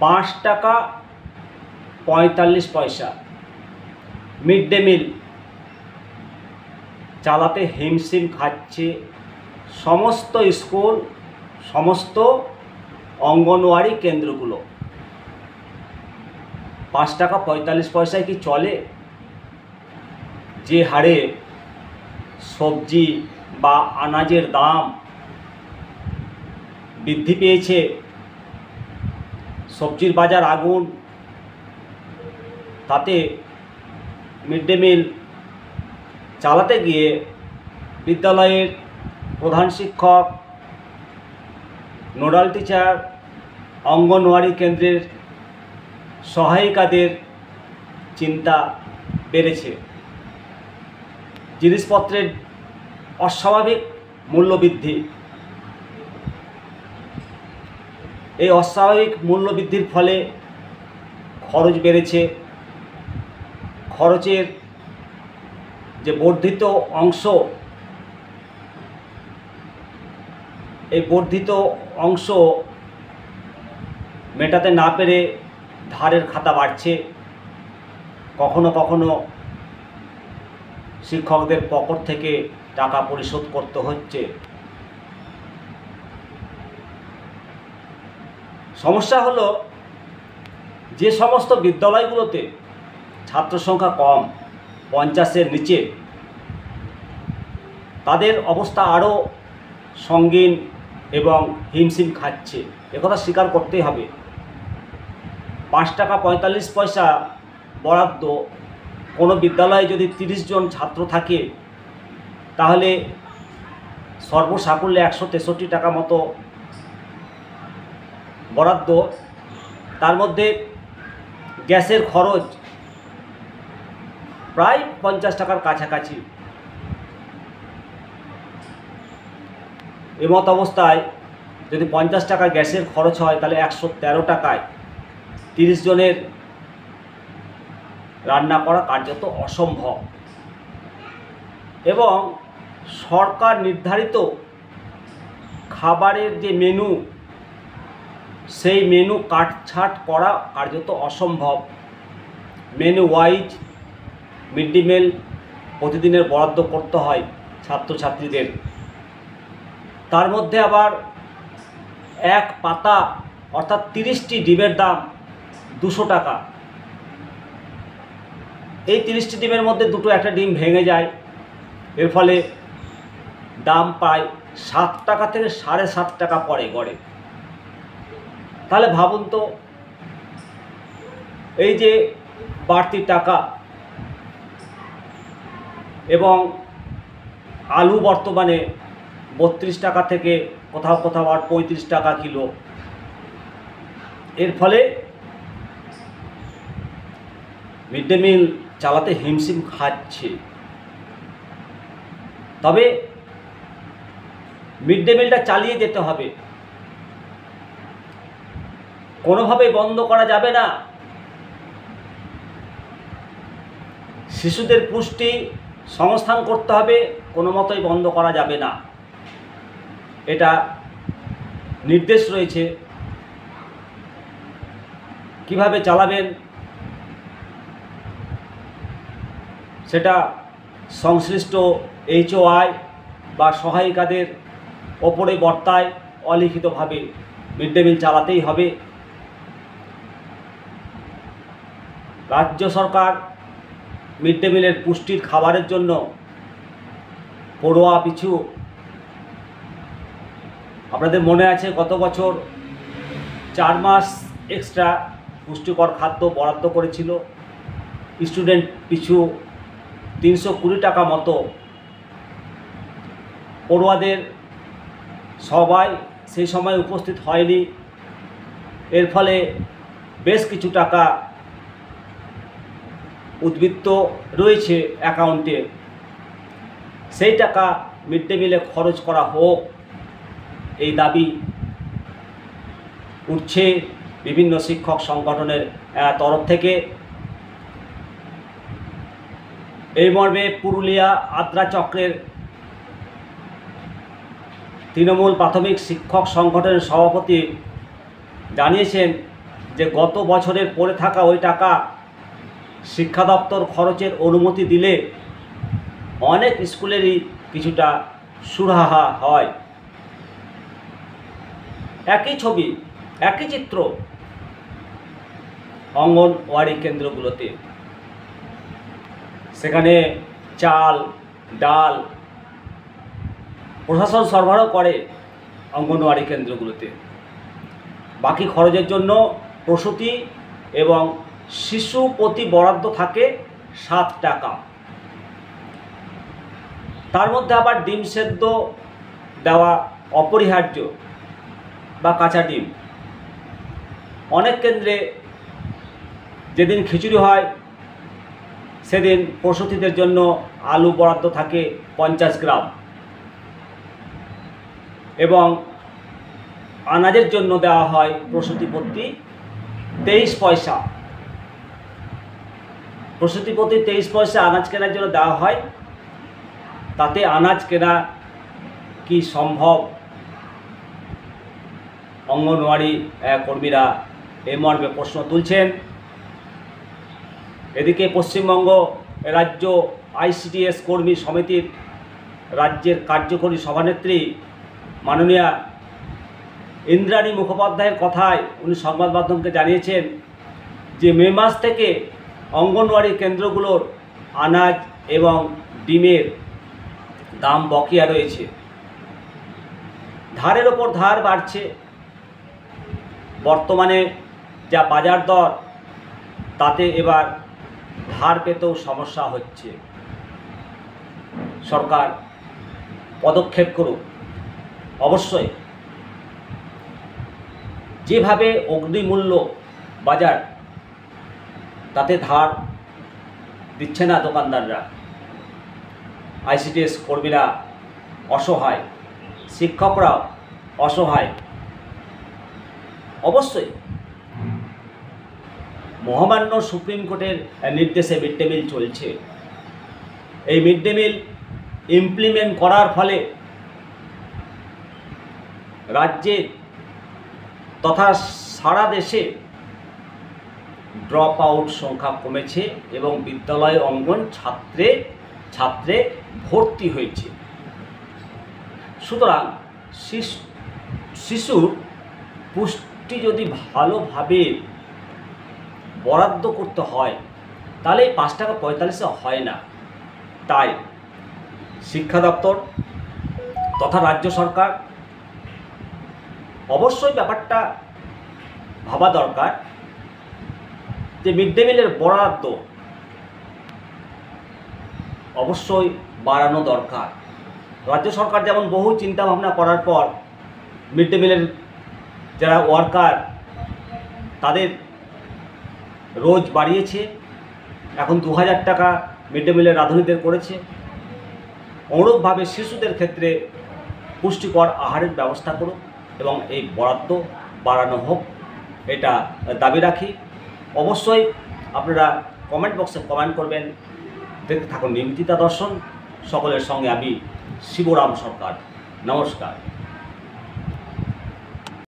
পাঁচ টাকা পঁয়তাল্লিশ পয়সা। Mid day meal. চালাতে হিমশিম খাচ্ছে সমস্ত স্কুল, সমস্ত অঙ্গনওয়াড়ি কেন্দ্রগুলো। পাঁচ টাকা পঁয়তাল্লিশ পয়সায় কি চলে? যে হারে সবজি বা আনাজের দাম বৃদ্ধি পেয়েছে সবজির বাজার আগুন, তাতে মিড ডে মিল চালাতে গিয়ে বিদ্যালয়ের প্রধান শিক্ষক, নোডাল টিচার, অঙ্গনওয়াড়ি কেন্দ্রের সহায়িকাদের চিন্তা বেড়েছে। জিনিসপত্রের অস্বাভাবিক মূল্যবৃদ্ধি এই অস্বাভাবিক মূল্যবৃদ্ধির ফলে খরচ বেড়েছে। খরচের যে বর্ধিত অংশ, এই বর্ধিত অংশ মেটাতে না পেরে ধারের খাতা বাড়ছে। কখনো কখনো শিক্ষকদের পকেট থেকে টাকা পরিশোধ করতে হচ্ছে। সমস্যা হলো যে সমস্ত বিদ্যালয়গুলোতে ছাত্র সংখ্যা কম, পঞ্চাশের নিচে, তাদের অবস্থা আরও সঙ্গীন এবং হিমশিম খাচ্ছে। একথা স্বীকার করতেই হবে। পাঁচ টাকা পঁয়তাল্লিশ পয়সা বরাদ্দ কোনো বিদ্যালয়ে যদি তিরিশ জন ছাত্র থাকে, তাহলে সর্বসাকুল্যে একশো তেষট্টি টাকা মতো বরাদ্দ, তার মধ্যে গ্যাসের খরচ প্রায় পঞ্চাশ টাকার কাছাকাছি। এমত অবস্থায় যদি পঞ্চাশ টাকা গ্যাসের খরচ হয়, তাহলে একশো তেরো টাকায় তিরিশ জনের রান্না করা কার্যত অসম্ভব। এবং সরকার নির্ধারিত খাবারের যে মেনু সেই মেনু কাটছাট করা কার্যত অসম্ভব। Menu wise mid day meal প্রতিদিনের বরাদ্দ করতে হয় ছাত্রছাত্রীদের। তার মধ্যে আবার এক পাতা অর্থাৎ তিরিশটি ডিমের দাম দুশো টাকা। এই তিরিশটি ডিমের মধ্যে দুটো একটা ডিম ভেঙে যায়। এর ফলে দাম পায় সাত টাকা থেকে সাড়ে সাত টাকা পড়ে গড়ে। তাহলে ভাবুন তো, এই যে বাড়তি টাকা এবং আলু বর্তমানে বত্রিশ টাকা থেকে কোথাও কোথাও আর পঁয়ত্রিশ টাকা কিলো। এর ফলে মিড ডে মিল চালাতে হিমশিম খাচ্ছে। তবে মিড ডে মিলটা চালিয়ে যেতে হবে। কোনোভাবে বন্ধ করা যাবে না। শিশুদের পুষ্টি সংস্থান করতে হবে, কোনো মতোই বন্ধ করা যাবে না। এটা নির্দেশ রয়েছে। কীভাবে চালাবেন সেটা সংশ্লিষ্ট এইচওআই বা সহায়িকাদের ওপরে বর্তায়, অলিখিতভাবে মিড ডে মিল চালাতেই হবে। রাজ্য সরকার মিড ডে মিলের পুষ্টির খাবারের জন্য পড়ুয়া পিছু আপনাদের মনে আছে গত বছর চার মাস এক্সট্রা পুষ্টিকর খাদ্য বরাদ্দ করেছিল? স্টুডেন্ট পিছু তিনশো কুড়ি টাকা মতো। পড়ুয়াদের সবাই সেই সময় উপস্থিত হয়নি। এর ফলে বেশ কিছু টাকা উদ্বৃত্ত রয়েছে অ্যাকাউন্টে। সেই টাকা মিড ডে মিলে খরচ করা হোক, এই দাবি উঠছে বিভিন্ন শিক্ষক সংগঠনের তরফ থেকে। এই মর্মে পুরুলিয়া আদ্রা চক্রের তৃণমূল প্রাথমিক শিক্ষক সংগঠনের সভাপতি জানিয়েছেন যে, গত বছরের পড়ে থাকা ওই টাকা শিক্ষা দপ্তর খরচের অনুমতি দিলে অনেক স্কুলেরই কিছুটা সুরাহা হয়। একই ছবি, একই চিত্র অঙ্গনওয়াড়ি কেন্দ্রগুলোতে। সেখানে চাল, ডাল প্রশাসন সরবরাহ করে অঙ্গনওয়াড়ি কেন্দ্রগুলোতে। বাকি খরচের জন্য প্রসূতি এবং শিশু প্রতি বরাদ্দ থাকে সাত টাকা। তার মধ্যে আবার ডিম সেদ্ধ দেওয়া অপরিহার্য বা কাঁচা ডিম। অনেক কেন্দ্রে যেদিন খিচুড়ি হয়, সেদিন প্রসূতিদের জন্য আলু বরাদ্দ থাকে পঞ্চাশ গ্রাম। এবং আনাজের জন্য দেওয়া হয় প্রসূতি প্রতি তেইশ পয়সা। প্রসূতি প্রতি তেইশ পয়সা আনাজ কেনার জন্য দেওয়া হয়। তাতে আনাজ কেনা কি সম্ভব? অঙ্গনওয়াড়ি কর্মীরা এ মর্মে প্রশ্ন তুলছেন। এদিকে পশ্চিমবঙ্গ রাজ্য আইসিডিএস কর্মী সমিতির রাজ্যের কার্যকরী সভানেত্রী মাননীয়া ইন্দ্রাণী মুখোপাধ্যায়ের কথায় উনি সংবাদ মাধ্যমকে জানিয়েছেন যে মে মাস থেকে অঙ্গনওয়াড়ি কেন্দ্রগুলোর আনাজ এবং ডিমের দাম বকেয়া রয়েছে। ধারের ওপর ধার বাড়ছে। বর্তমানে যা বাজার দর, তাতে এবার ধার পেতেও সমস্যা হচ্ছে। সরকার পদক্ষেপ করুক। অবশ্যই। যেভাবে অগ্নিমূল্য বাজার তাতে ধার দিচ্ছে না দোকানদাররা। আইসিডিএস কর্মীরা অসহায় শিক্ষকরা অসহায়। অবশ্যই মহামান্য সুপ্রিম কোর্টের নির্দেশে মিড ডে মিল চলছে। এই মিড ডে মিল ইমপ্লিমেন্ট করার ফলে রাজ্যে তথা সারা দেশে ড্রপ আউট সংখ্যা কমেছে এবং বিদ্যালয় অঙ্গন ছাত্রে ছাত্রে ভর্তি হয়েছে। সুতরাং শিশু, শিশুর পুষ্টি যদি ভালোভাবে বরাদ্দ করতে হয়, তাহলে পাঁচ টাকা পঁয়তাল্লিশে হয় না। তাই শিক্ষা দপ্তর তথা রাজ্য সরকার অবশ্যই ব্যাপারটা ভাবা দরকার। যে মিড ডে মিলের বরাদ্দ অবশ্যই বাড়ানো দরকার। রাজ্য সরকার যেমন বহু চিন্তা ভাবনা করার পর মিড ডে মিলের যারা ওয়ার্কার, তাদের রোজ বাড়িয়েছে। এখন দু হাজার টাকা মিড ডে মিলের রাঁধুনিদের করেছে। অনুরূপভাবে শিশুদের ক্ষেত্রে পুষ্টিকর আহারের ব্যবস্থা করুক এবং এই বরাদ্দ বাড়ানো হোক, এটা দাবি রাখি। অবশ্যই আপনারা কমেন্ট বক্সে কমেন্ট করবেন। দেখতে থাকুন নিমতিতা দর্শন। সকলের সঙ্গে আমি শিবরাম সরকার। নমস্কার।